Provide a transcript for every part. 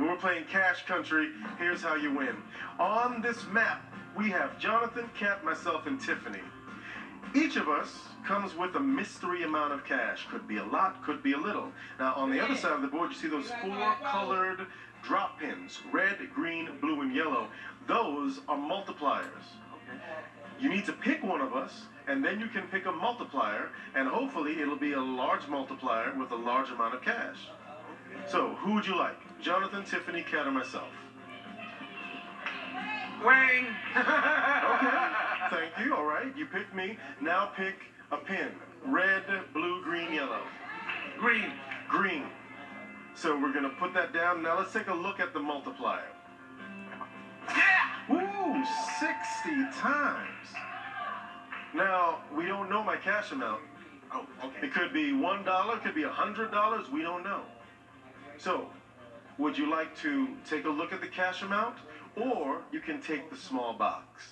when we're playing Cash Country, here's how you win. On this map, we have Jonathan, Kat, myself, and Tiffany. Each of us comes with a mystery amount of cash. Could be a lot, could be a little. Now, on the other side of the board, you see those four colored drop pins red, green, blue, and yellow. Those are multipliers. You need to pick one of us, and then you can pick a multiplier, and hopefully it'll be a large multiplier with a large amount of cash. So, who would you like? Jonathan, Tiffany, Kat, or myself? Wayne. Okay, thank you. All right, you picked me. Now pick a pin. Red, blue, green, yellow. Green. Green. So we're gonna put that down. Now let's take a look at the multiplier. Yeah. Ooh, 60 times. Now, we don't know my cash amount. Oh, okay. It could be $1, it could be $100, we don't know. So, would you like to take a look at the cash amount? Or you can take the small box.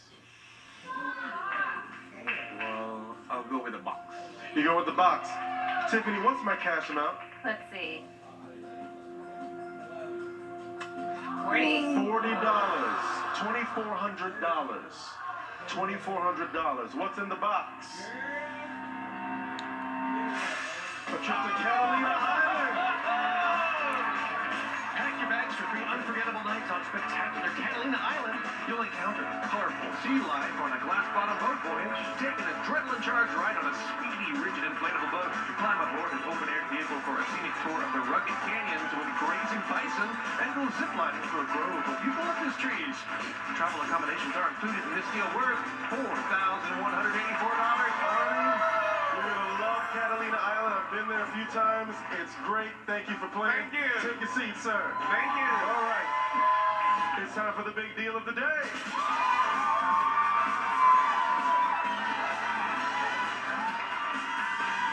Well, I'll go with the box. You go with the box. Tiffany, what's my cash amount? Let's see. $40. $2,400. $2,400. What's in the box? A trip to Catalina You'll encounter colorful sea life on a glass-bottom boat voyage, take an adrenaline-charged ride on a speedy, rigid, inflatable boat, climb aboard an open-air vehicle for a scenic tour of the rugged canyons with grazing bison, and go ziplining through a grove of eucalyptus trees. Travel accommodations are included in this deal worth $4,184. You're gonna love Catalina Island. I've been there a few times. It's great. Thank you for playing. Thank you. Take a seat, sir. Thank you. It's time for the big deal of the day.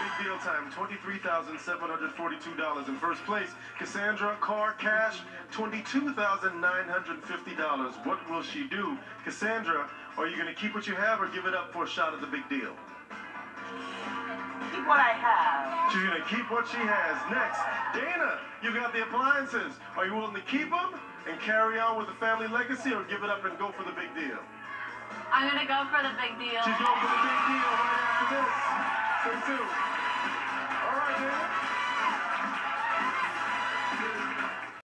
Big deal time. Twenty-three thousand seven hundred forty-two dollars in first place. Cassandra Car Cash. Twenty-two thousand nine hundred fifty dollars. What will she do? Cassandra, are you gonna keep what you have or give it up for a shot at the big deal? Keep what I have. She's gonna keep what she has. Next, Dana, you've got the appliances. Are you willing to keep them and carry on with the family legacy, or give it up and go for the big deal? I'm gonna go for the big deal. She's going for the big deal right after this. Stay tuned. All right, Dana.